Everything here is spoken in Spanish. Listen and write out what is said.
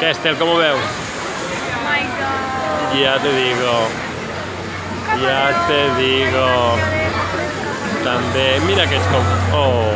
Què, Estel, com ho veus? Oh my God. Ya te digo. Ya te digo. També, mira que es com... Oh.